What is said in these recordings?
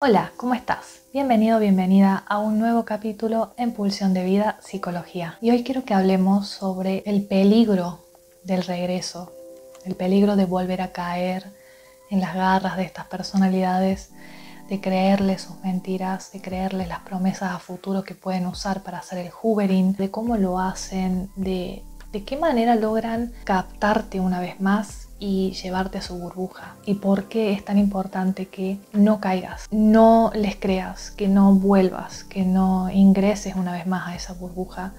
Hola, ¿cómo estás? Bienvenido, bienvenida a un nuevo capítulo en Pulsión de Vida Psicología. Y hoy quiero que hablemos sobre el peligro del regreso, el peligro de volver a caer en las garras de estas personalidades, de creerles sus mentiras, de creerles las promesas a futuro que pueden usar para hacer el hoovering, de cómo lo hacen, de, de qué manera logran captarte una vez más y llevarte a su burbuja. Y por qué es tan importante que no caigas, no les creas, que no vuelvas, que no ingreses una vez más a esa burbuja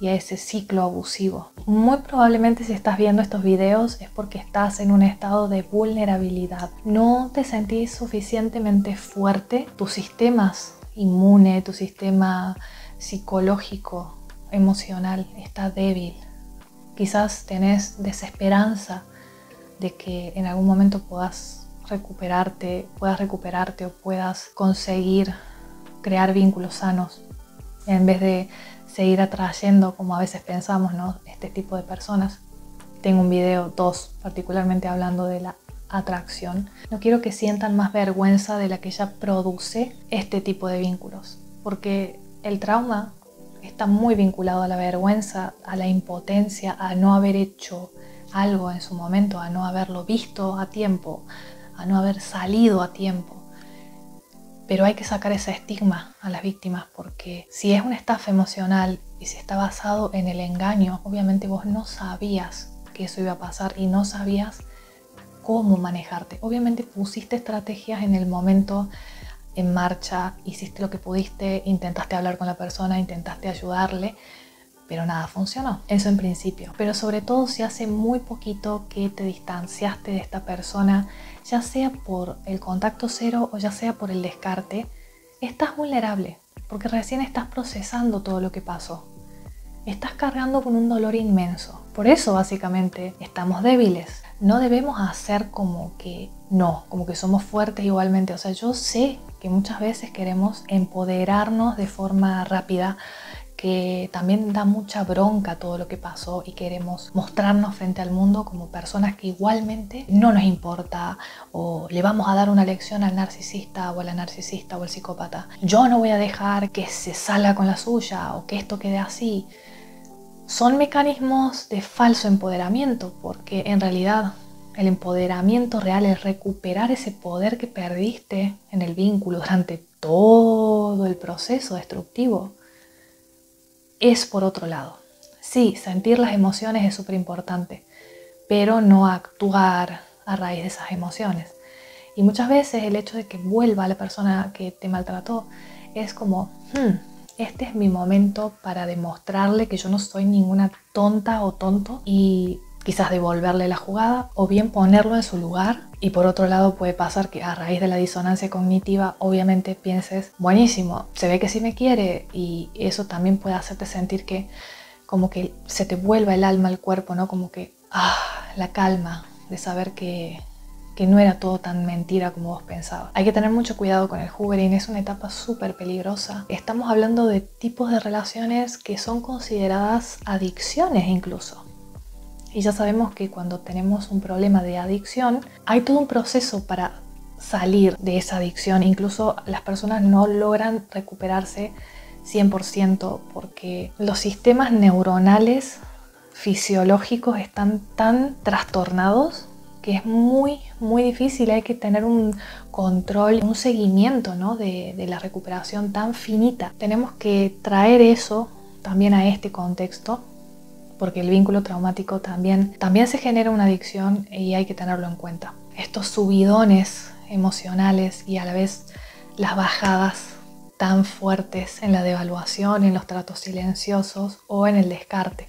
y a ese ciclo abusivo. Muy probablemente si estás viendo estos videos es porque estás en un estado de vulnerabilidad. No te sentís suficientemente fuerte, tu sistema inmune, tu sistema psicológico, emocional está débil. Quizás tenés desesperanza de que en algún momento puedas recuperarte, puedas recuperarte o puedas conseguir crear vínculos sanos en vez de seguir atrayendo como a veces pensamos, ¿no? Este tipo de personas. Tengo un video, dos, particularmente hablando de la atracción. No quiero que sientan más vergüenza de la que ya produce este tipo de vínculos, porque el trauma está muy vinculado a la vergüenza, a la impotencia, a no haber hecho algo en su momento, a no haberlo visto a tiempo, a no haber salido a tiempo. Pero hay que sacar ese estigma a las víctimas porque si es una estafa emocional y si está basado en el engaño, obviamente vos no sabías que eso iba a pasar y no sabías cómo manejarte. Obviamente pusiste estrategias en el momento en marcha, hiciste lo que pudiste, intentaste hablar con la persona, intentaste ayudarle, pero nada funcionó. Eso en principio. Pero sobre todo si hace muy poquito que te distanciaste de esta persona, ya sea por el contacto cero o ya sea por el descarte, estás vulnerable porque recién estás procesando todo lo que pasó. Estás cargando con un dolor inmenso. Por eso básicamente estamos débiles. No debemos hacer como que no, como que somos fuertes igualmente. O sea, yo sé que muchas veces queremos empoderarnos de forma rápida que también da mucha bronca todo lo que pasó y queremos mostrarnos frente al mundo como personas que igualmente no nos importa o le vamos a dar una lección al narcisista o a la narcisista o al psicópata. Yo no voy a dejar que se salga con la suya o que esto quede así. Son mecanismos de falso empoderamiento porque en realidad el empoderamiento real es recuperar ese poder que perdiste en el vínculo durante todo el proceso destructivo es por otro lado. Sí, sentir las emociones es súper importante, pero no actuar a raíz de esas emociones. Y muchas veces el hecho de que vuelva la persona que te maltrató es como, hmm, este es mi momento para demostrarle que yo no soy ninguna tonta o tonto y quizás devolverle la jugada o bien ponerlo en su lugar. Y por otro lado puede pasar que a raíz de la disonancia cognitiva obviamente pienses, buenísimo, se ve que sí me quiere y eso también puede hacerte sentir que como que se te vuelva el alma al cuerpo, ¿no? Como que, ah, la calma de saber que, que no era todo tan mentira como vos pensabas. Hay que tener mucho cuidado con el hoovering, es una etapa súper peligrosa. Estamos hablando de tipos de relaciones que son consideradas adicciones incluso. Y ya sabemos que cuando tenemos un problema de adicción, hay todo un proceso para salir de esa adicción. Incluso las personas no logran recuperarse 100% porque los sistemas neuronales fisiológicos están tan trastornados que es muy, muy difícil. Hay que tener un control, un seguimiento ¿no? de, de la recuperación tan finita. Tenemos que traer eso también a este contexto porque el vínculo traumático también, también se genera una adicción y hay que tenerlo en cuenta. Estos subidones emocionales y a la vez las bajadas tan fuertes en la devaluación, en los tratos silenciosos o en el descarte.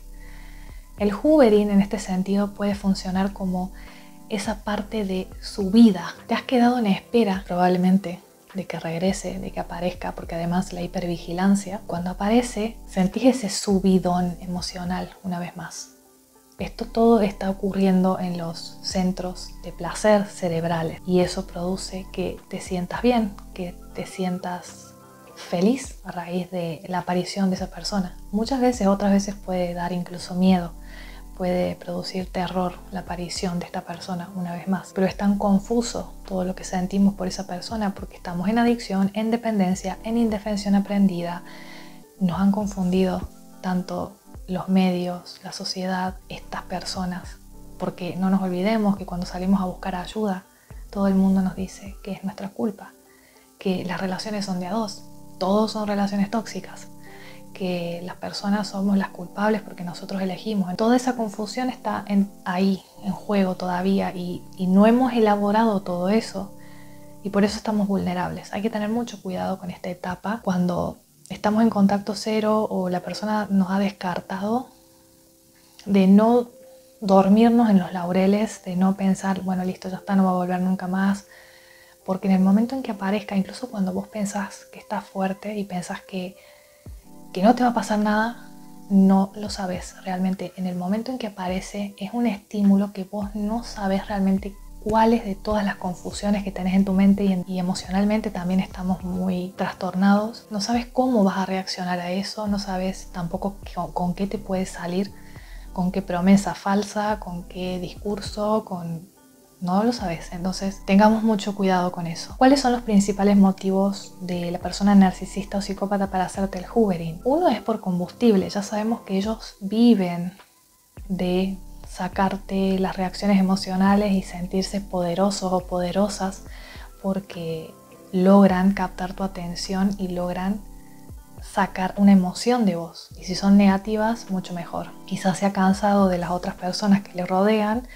El hoovering en este sentido puede funcionar como esa parte de su vida. Te has quedado en espera probablemente de que regrese, de que aparezca, porque además la hipervigilancia, cuando aparece, sentís ese subidón emocional una vez más. Esto todo está ocurriendo en los centros de placer cerebrales y eso produce que te sientas bien, que te sientas feliz a raíz de la aparición de esa persona. Muchas veces, otras veces puede dar incluso miedo, puede producir terror la aparición de esta persona una vez más. Pero es tan confuso todo lo que sentimos por esa persona porque estamos en adicción, en dependencia, en indefensión aprendida. Nos han confundido tanto los medios, la sociedad, estas personas. Porque no nos olvidemos que cuando salimos a buscar ayuda, todo el mundo nos dice que es nuestra culpa, que las relaciones son de a dos, todos son relaciones tóxicas que las personas somos las culpables porque nosotros elegimos. Toda esa confusión está ahí, en juego todavía, y, y no hemos elaborado todo eso, y por eso estamos vulnerables. Hay que tener mucho cuidado con esta etapa cuando estamos en contacto cero o la persona nos ha descartado, de no dormirnos en los laureles, de no pensar, bueno, listo, ya está, no va a volver nunca más. Porque en el momento en que aparezca, incluso cuando vos pensás que estás fuerte y pensás que que no te va a pasar nada, no lo sabes realmente. En el momento en que aparece es un estímulo que vos no sabes realmente cuáles de todas las confusiones que tenés en tu mente y, emocionalmente también estamos muy trastornados. No sabes cómo vas a reaccionar a eso, no sabes tampoco con qué te puedes salir, con qué promesa falsa, con qué discurso, con no lo sabes. Entonces tengamos mucho cuidado con eso. ¿Cuáles son los principales motivos de la persona narcisista o psicópata para hacerte el hoovering? Uno es por combustible. Ya sabemos que ellos viven de sacarte las reacciones emocionales y sentirse poderosos o poderosas porque logran captar tu atención y logran sacar una emoción de vos. Y si son negativas, mucho mejor. Quizás se ha cansado de las otras personas que le rodean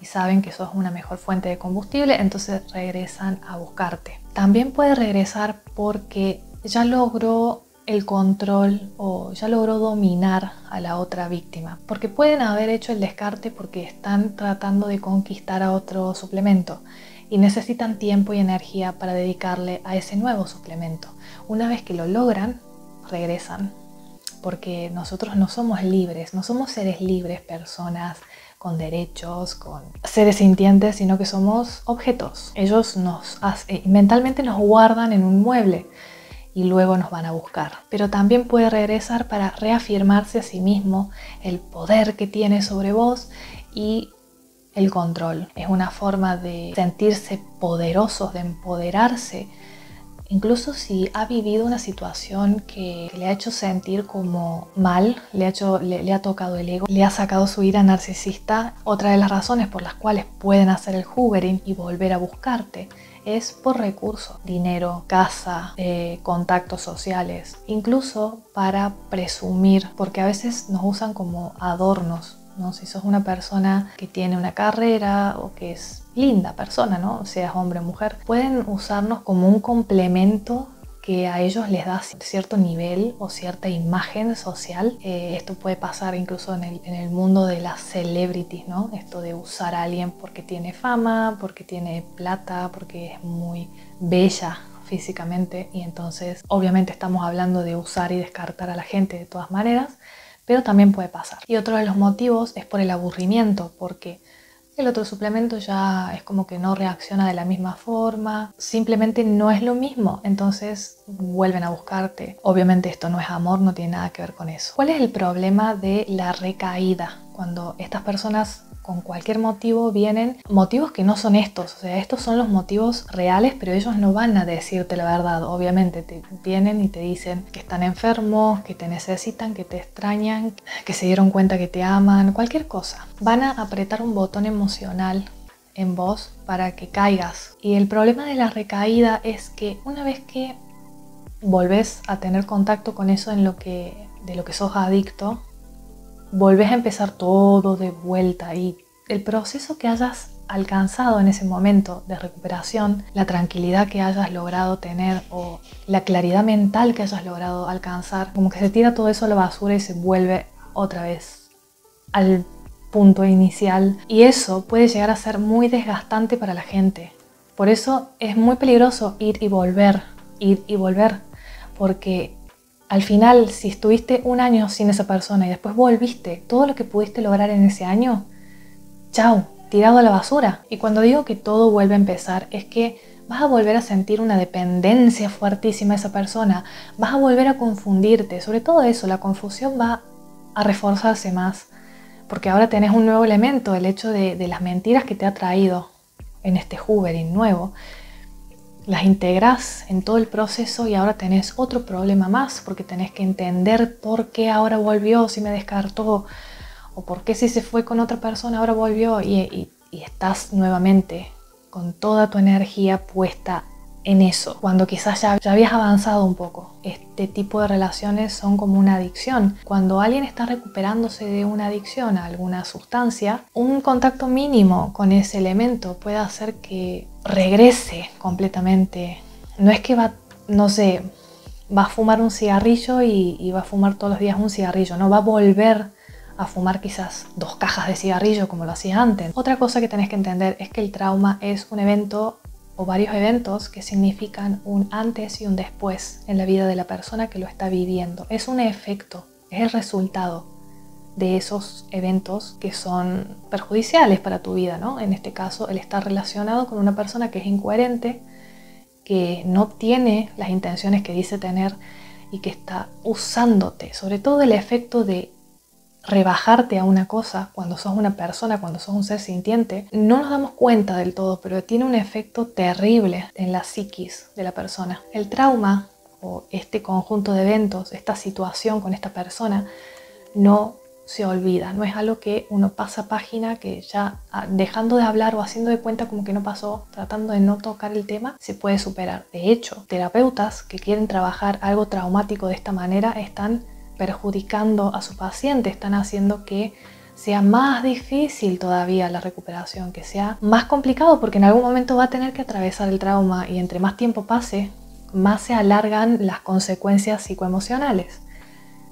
y saben que sos una mejor fuente de combustible, entonces regresan a buscarte. También puede regresar porque ya logró el control o ya logró dominar a la otra víctima. Porque pueden haber hecho el descarte porque están tratando de conquistar a otro suplemento y necesitan tiempo y energía para dedicarle a ese nuevo suplemento. Una vez que lo logran, regresan. Porque nosotros no somos libres, no somos seres libres, personas con derechos, con seres sintientes, sino que somos objetos. Ellos nos eh, mentalmente nos guardan en un mueble y luego nos van a buscar. Pero también puede regresar para reafirmarse a sí mismo el poder que tiene sobre vos y el control. Es una forma de sentirse poderosos, de empoderarse incluso si ha vivido una situación que le ha hecho sentir como mal, le ha, hecho, le, ha tocado el ego, le ha sacado su ira narcisista, otra de las razones por las cuales pueden hacer el hoovering y volver a buscarte es por recursos, dinero, casa, eh, contactos sociales, incluso para presumir, porque a veces nos usan como adornos si sos una persona que tiene una carrera o que es linda persona, ¿no? Seas hombre o mujer, pueden usarnos como un complemento que a ellos les da cierto nivel o cierta imagen social. Eh, esto puede pasar incluso en el, en el, mundo de las celebrities, ¿no? Esto de usar a alguien porque tiene fama, porque tiene plata, porque es muy bella físicamente y entonces obviamente estamos hablando de usar y descartar a la gente de todas maneras, pero también puede pasar. Y otro de los motivos es por el aburrimiento, porque el otro suplemento ya es como que no reacciona de la misma forma, simplemente no es lo mismo, entonces vuelven a buscarte. Obviamente esto no es amor, no tiene nada que ver con eso. ¿Cuál es el problema de la recaída? Cuando estas personas con cualquier motivo vienen motivos que no son estos, o sea, estos son los motivos reales, pero ellos no van a decirte la verdad, obviamente te vienen y te dicen que están enfermos, que te necesitan, que te extrañan, que se dieron cuenta que te aman, cualquier cosa. Van a apretar un botón emocional en vos para que caigas. Y el problema de la recaída es que una vez que volvés a tener contacto con eso en lo que de lo que sos adicto, volvés a empezar todo de vuelta y el proceso que hayas alcanzado en ese momento de recuperación, la tranquilidad que hayas logrado tener o la claridad mental que hayas logrado alcanzar, como que se tira todo eso a la basura y se vuelve otra vez al punto inicial. Y eso puede llegar a ser muy desgastante para la gente. Por eso es muy peligroso ir y volver, ir y volver, porque al final, si estuviste un año sin esa persona y después volviste, todo lo que pudiste lograr en ese año, chao, tirado a la basura. Y cuando digo que todo vuelve a empezar, es que vas a volver a sentir una dependencia fuertísima de esa persona, vas a volver a confundirte, sobre todo eso, la confusión va a reforzarse más, porque ahora tenés un nuevo elemento, el hecho de, de las mentiras que te ha traído en este hoovering nuevo las integras en todo el proceso y ahora tenés otro problema más porque tenés que entender por qué ahora volvió si me descartó o por qué si se fue con otra persona ahora volvió y, y estás nuevamente con toda tu energía puesta en eso, cuando quizás ya, ya, habías avanzado un poco. Este tipo de relaciones son como una adicción. Cuando alguien está recuperándose de una adicción a alguna sustancia, un contacto mínimo con ese elemento puede hacer que regrese completamente. No es que va, no sé, va a fumar un cigarrillo y, y va a fumar todos los días un cigarrillo, no va a volver a fumar quizás dos cajas de cigarrillo como lo hacía antes. Otra cosa que tenés que entender es que el trauma es un evento o varios eventos que significan un antes y un después en la vida de la persona que lo está viviendo. Es un efecto, es el resultado de esos eventos que son perjudiciales para tu vida, ¿no? En este caso, el estar relacionado con una persona que es incoherente, que no tiene las intenciones que dice tener y que está usándote, sobre todo el efecto de rebajarte a una cosa cuando sos una persona, cuando sos un ser sintiente, no nos damos cuenta del todo, pero tiene un efecto terrible en la psiquis de la persona. El trauma o este conjunto de eventos, esta situación con esta persona, no se olvida, no es algo que uno pasa página, que ya ah, dejando de hablar o haciendo de cuenta como que no pasó, tratando de no tocar el tema, se puede superar. De hecho, terapeutas que quieren trabajar algo traumático de esta manera están perjudicando a su paciente, están haciendo que sea más difícil todavía la recuperación, que sea más complicado porque en algún momento va a tener que atravesar el trauma y entre más tiempo pase, más se alargan las consecuencias psicoemocionales,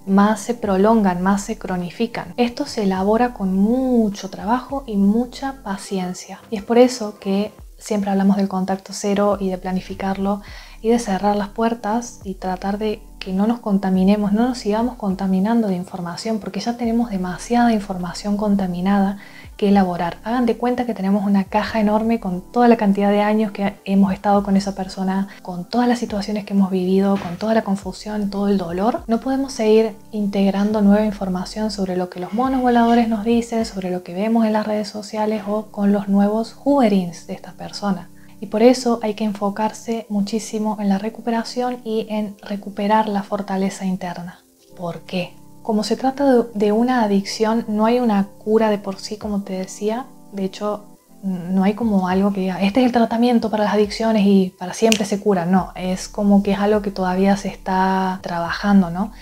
más se prolongan, más se cronifican. Esto se elabora con mucho trabajo y mucha paciencia. Y es por eso que siempre hablamos del contacto cero y de planificarlo y de cerrar las puertas y tratar de que no nos contaminemos, no nos sigamos contaminando de información, porque ya tenemos demasiada información contaminada que elaborar. Hagan de cuenta que tenemos una caja enorme con toda la cantidad de años que hemos estado con esa persona, con todas las situaciones que hemos vivido, con toda la confusión, todo el dolor. No podemos seguir integrando nueva información sobre lo que los monos voladores nos dicen, sobre lo que vemos en las redes sociales o con los nuevos hoverings de estas personas. Y por eso hay que enfocarse muchísimo en la recuperación y en recuperar la fortaleza interna. ¿Por qué? Como se trata de una adicción, no hay una cura de por sí, como te decía. De hecho, no hay como algo que diga, este es el tratamiento para las adicciones y para siempre se cura. No, es como que es algo que todavía se está trabajando, ¿no?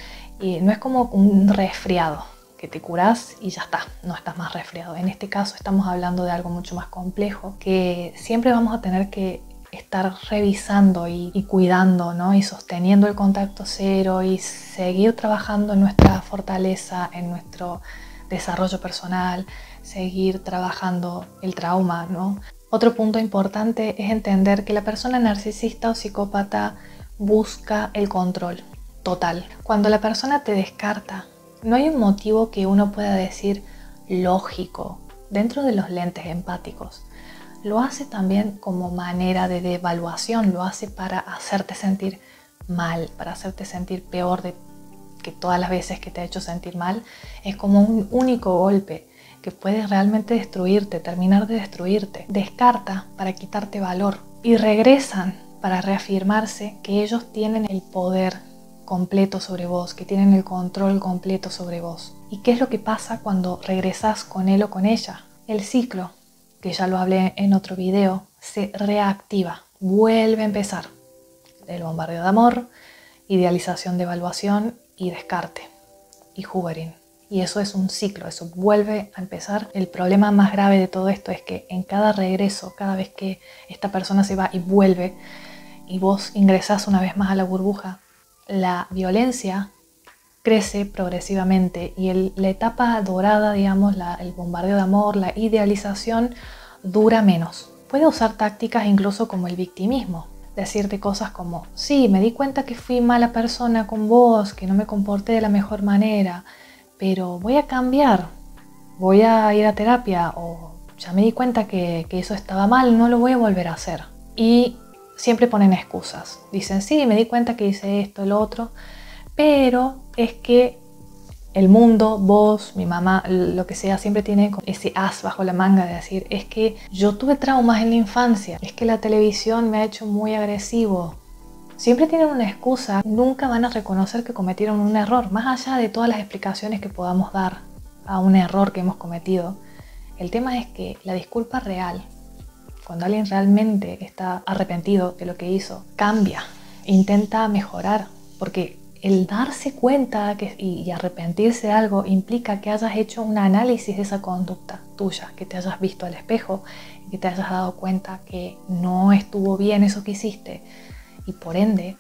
Y no es como un resfriado que te curas y ya está, no estás más resfriado. En este caso estamos hablando de algo mucho más complejo que siempre vamos a tener que estar revisando y, cuidando ¿no? y sosteniendo el contacto cero y seguir trabajando en nuestra fortaleza, en nuestro desarrollo personal, seguir trabajando el trauma. ¿no? Otro punto importante es entender que la persona narcisista o psicópata busca el control total. Cuando la persona te descarta no hay un motivo que uno pueda decir lógico dentro de los lentes empáticos. Lo hace también como manera de devaluación, lo hace para hacerte sentir mal, para hacerte sentir peor de que todas las veces que te ha hecho sentir mal. Es como un único golpe que puede realmente destruirte, terminar de destruirte. Descarta para quitarte valor y regresan para reafirmarse que ellos tienen el poder completo sobre vos, que tienen el control completo sobre vos. ¿Y qué es lo que pasa cuando regresas con él o con ella? El ciclo, que ya lo hablé en otro video, se reactiva, vuelve a empezar. El bombardeo de amor, idealización de evaluación y descarte y hoovering. Y eso es un ciclo, eso vuelve a empezar. El problema más grave de todo esto es que en cada regreso, cada vez que esta persona se va y vuelve, y vos ingresás una vez más a la burbuja, la violencia crece progresivamente y la etapa dorada, digamos, el bombardeo de amor, la idealización, dura menos. Puede usar tácticas incluso como el victimismo, decirte cosas como, sí, me di cuenta que fui mala persona con vos, que no me comporté de la mejor manera, pero voy a cambiar, voy a ir a terapia o ya me di cuenta que, que eso estaba mal, no lo voy a volver a hacer. Y siempre ponen excusas. Dicen, sí, me di cuenta que hice esto, el otro, pero es que el mundo, vos, mi mamá, lo que sea, siempre tiene ese as bajo la manga de decir, es que yo tuve traumas en la infancia, es que la televisión me ha hecho muy agresivo. Siempre tienen una excusa, nunca van a reconocer que cometieron un error, más allá de todas las explicaciones que podamos dar a un error que hemos cometido. El tema es que la disculpa real, cuando alguien realmente está arrepentido de lo que hizo, cambia, intenta mejorar, porque el darse cuenta que, y, arrepentirse de algo implica que hayas hecho un análisis de esa conducta tuya, que te hayas visto al espejo y que te hayas dado cuenta que no estuvo bien eso que hiciste. Y por ende,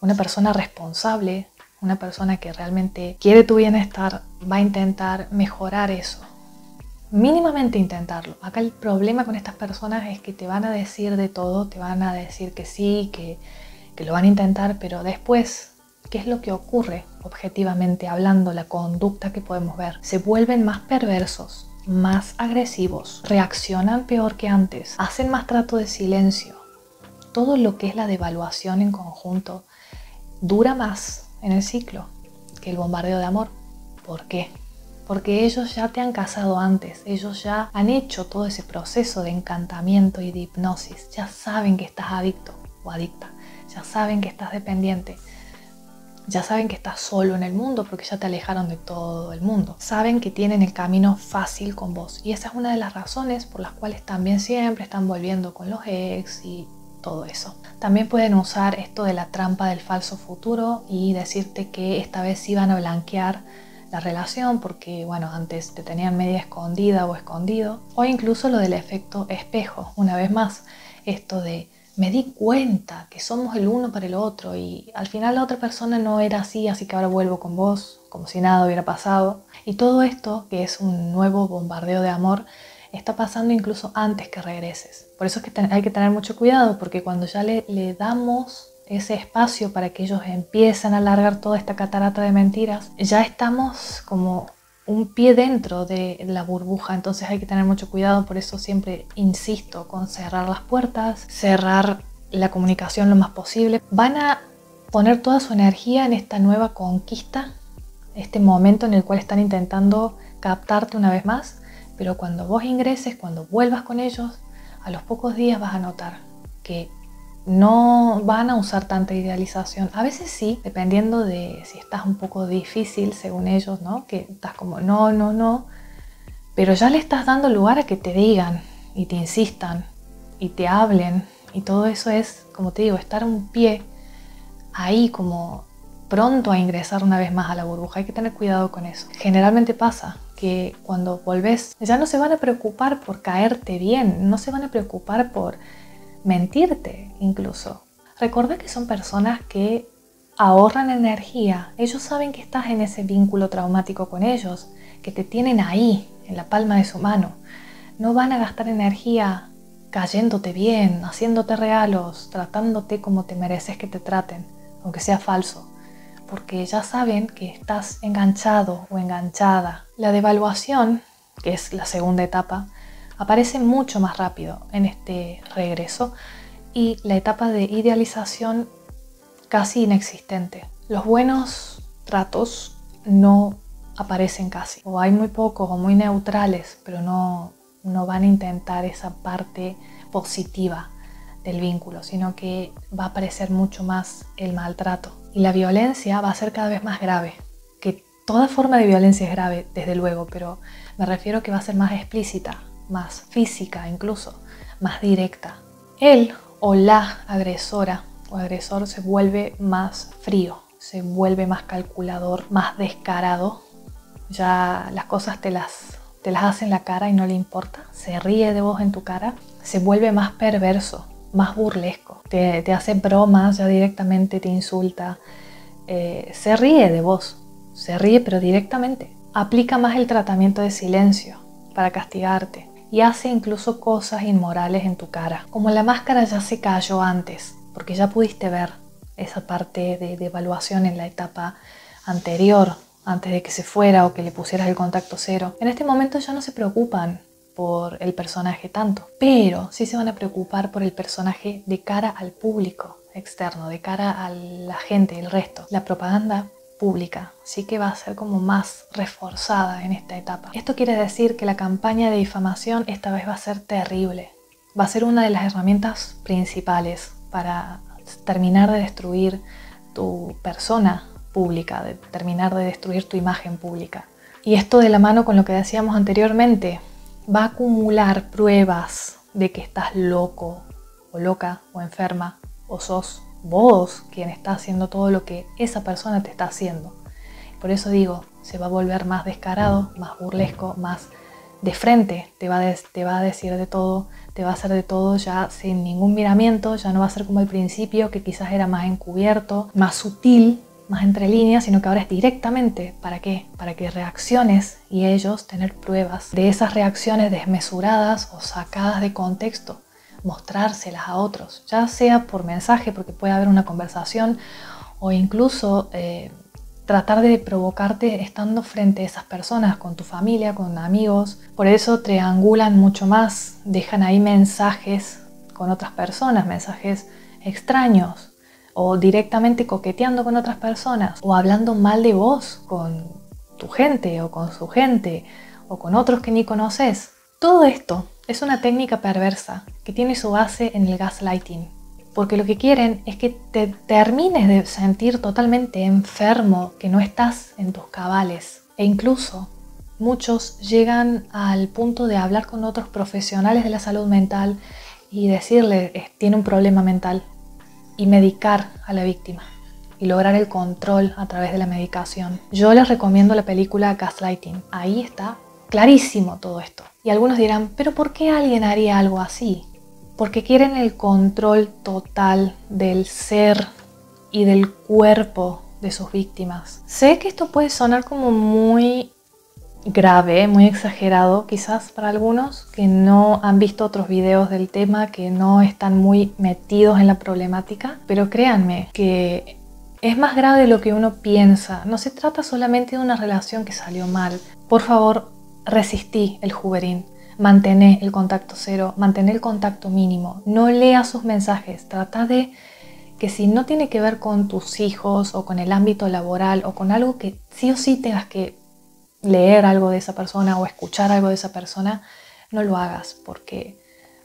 una persona responsable, una persona que realmente quiere tu bienestar, va a intentar mejorar eso. Mínimamente intentarlo. Acá el problema con estas personas es que te van a decir de todo, te van a decir que sí, que, que lo van a intentar, pero después ¿Qué es lo que ocurre objetivamente hablando, la conducta que podemos ver? Se vuelven más perversos, más agresivos, reaccionan peor que antes, hacen más trato de silencio. Todo lo que es la devaluación en conjunto dura más en el ciclo que el bombardeo de amor. ¿Por qué? Porque ellos ya te han casado antes, ellos ya han hecho todo ese proceso de encantamiento y de hipnosis, ya saben que estás adicto o adicta, ya saben que estás dependiente, ya saben que estás solo en el mundo porque ya te alejaron de todo el mundo. Saben que tienen el camino fácil con vos. Y esa es una de las razones por las cuales también siempre están volviendo con los ex y todo eso. También pueden usar esto de la trampa del falso futuro y decirte que esta vez sí van a blanquear la relación porque, bueno, antes te tenían media escondida o escondido. O incluso lo del efecto espejo. Una vez más, esto de me di cuenta que somos el uno para el otro y al final la otra persona no era así, así que ahora vuelvo con vos, como si nada hubiera pasado. Y todo esto, que es un nuevo bombardeo de amor, está pasando incluso antes que regreses. Por eso es que hay que tener mucho cuidado, porque cuando ya le, le damos ese espacio para que ellos empiecen a alargar toda esta catarata de mentiras, ya estamos como un pie dentro de la burbuja, entonces hay que tener mucho cuidado, por eso siempre insisto con cerrar las puertas, cerrar la comunicación lo más posible. Van a poner toda su energía en esta nueva conquista, este momento en el cual están intentando captarte una vez más, pero cuando vos ingreses, cuando vuelvas con ellos, a los pocos días vas a notar que no van a usar tanta idealización. A veces sí, dependiendo de si estás un poco difícil según ellos, ¿no? Que estás como no, no, no. Pero ya le estás dando lugar a que te digan y te insistan y te hablen. Y todo eso es, como te digo, estar un pie ahí como pronto a ingresar una vez más a la burbuja. Hay que tener cuidado con eso. Generalmente pasa que cuando volvés ya no se van a preocupar por caerte bien, no se van a preocupar por mentirte incluso. Recuerda que son personas que ahorran energía. Ellos saben que estás en ese vínculo traumático con ellos, que te tienen ahí, en la palma de su mano. No van a gastar energía cayéndote bien, haciéndote regalos, tratándote como te mereces que te traten, aunque sea falso, porque ya saben que estás enganchado o enganchada. La devaluación, que es la segunda etapa, aparece mucho más rápido en este regreso y la etapa de idealización casi inexistente. Los buenos tratos no aparecen casi, o hay muy pocos o muy neutrales, pero no, no van a intentar esa parte positiva del vínculo, sino que va a aparecer mucho más el maltrato. Y la violencia va a ser cada vez más grave, que toda forma de violencia es grave, desde luego, pero me refiero que va a ser más explícita, más física incluso, más directa. Él o la agresora o agresor se vuelve más frío, se vuelve más calculador, más descarado. Ya las cosas te las, te las hace en la cara y no le importa. Se ríe de vos en tu cara. Se vuelve más perverso, más burlesco. Te, hace bromas, ya directamente te insulta. Eh, se ríe de vos. Se ríe pero directamente. Aplica más el tratamiento de silencio para castigarte y hace incluso cosas inmorales en tu cara. Como la máscara ya se cayó antes, porque ya pudiste ver esa parte de, evaluación en la etapa anterior, antes de que se fuera o que le pusieras el contacto cero. En este momento ya no se preocupan por el personaje tanto, pero sí se van a preocupar por el personaje de cara al público externo, de cara a la gente, el resto. La propaganda pública, así que va a ser como más reforzada en esta etapa. Esto quiere decir que la campaña de difamación esta vez va a ser terrible, va a ser una de las herramientas principales para terminar de destruir tu persona pública, de terminar de destruir tu imagen pública. Y esto de la mano con lo que decíamos anteriormente, va a acumular pruebas de que estás loco o loca o enferma o sos vos quien está haciendo todo lo que esa persona te está haciendo. Por eso digo, se va a volver más descarado, más burlesco, más de frente, te va, te va a decir de todo, te va a hacer de todo ya sin ningún miramiento, ya no va a ser como el principio que quizás era más encubierto, más sutil, más entre líneas, sino que ahora es directamente, ¿para qué? Para que reacciones y ellos tener pruebas de esas reacciones desmesuradas o sacadas de contexto mostrárselas a otros, ya sea por mensaje, porque puede haber una conversación, o incluso eh, tratar de provocarte estando frente a esas personas, con tu familia, con amigos. Por eso triangulan mucho más, dejan ahí mensajes con otras personas, mensajes extraños, o directamente coqueteando con otras personas, o hablando mal de vos con tu gente, o con su gente, o con otros que ni conoces. Todo esto es una técnica perversa que tiene su base en el gaslighting, porque lo que quieren es que te termines de sentir totalmente enfermo, que no estás en tus cabales. E incluso muchos llegan al punto de hablar con otros profesionales de la salud mental y decirle tiene un problema mental y medicar a la víctima y lograr el control a través de la medicación. Yo les recomiendo la película Gaslighting. Ahí está clarísimo todo esto. Y algunos dirán, pero ¿por qué alguien haría algo así? Porque quieren el control total del ser y del cuerpo de sus víctimas. Sé que esto puede sonar como muy grave, muy exagerado quizás para algunos que no han visto otros videos del tema, que no están muy metidos en la problemática, pero créanme que es más grave de lo que uno piensa. No se trata solamente de una relación que salió mal. Por favor, resistí el juberín. Mantener el contacto cero, mantener el contacto mínimo. No lea sus mensajes. Trata de que si no tiene que ver con tus hijos o con el ámbito laboral o con algo que sí o sí tengas que leer algo de esa persona o escuchar algo de esa persona, no lo hagas porque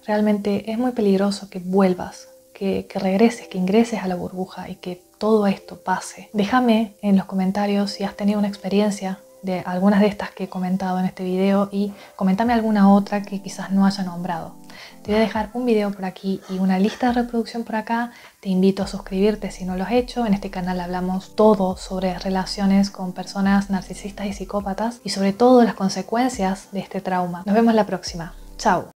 realmente es muy peligroso que vuelvas, que, regreses, que ingreses a la burbuja y que todo esto pase. Déjame en los comentarios si has tenido una experiencia de algunas de estas que he comentado en este video y comentame alguna otra que quizás no haya nombrado. Te voy a dejar un video por aquí y una lista de reproducción por acá. Te invito a suscribirte si no lo has hecho. En este canal hablamos todo sobre relaciones con personas narcisistas y psicópatas y sobre todo las consecuencias de este trauma. Nos vemos la próxima. Chao.